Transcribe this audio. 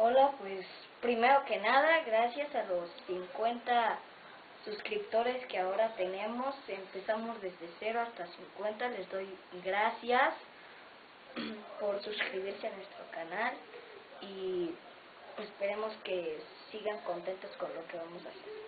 Hola, pues primero que nada, gracias a los 50 suscriptores que ahora tenemos. Empezamos desde 0 hasta 50. Les doy gracias por suscribirse a nuestro canal y pues, esperemos que sigan contentos con lo que vamos a hacer.